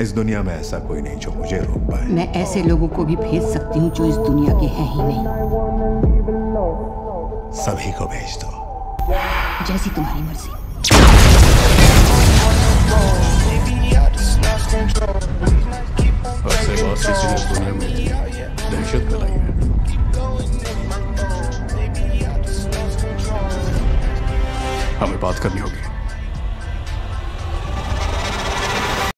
इस दुनिया में ऐसा कोई नहीं जो मुझे रोक पाए। मैं ऐसे लोगों को भी भेज सकती हूँ जो इस दुनिया के हैं ही नहीं। सभी को भेज दो। जैसी तुम्हारी मर्ज़ी। दुनिया में दहशत फैलाई है। हमें बात करनी होगी।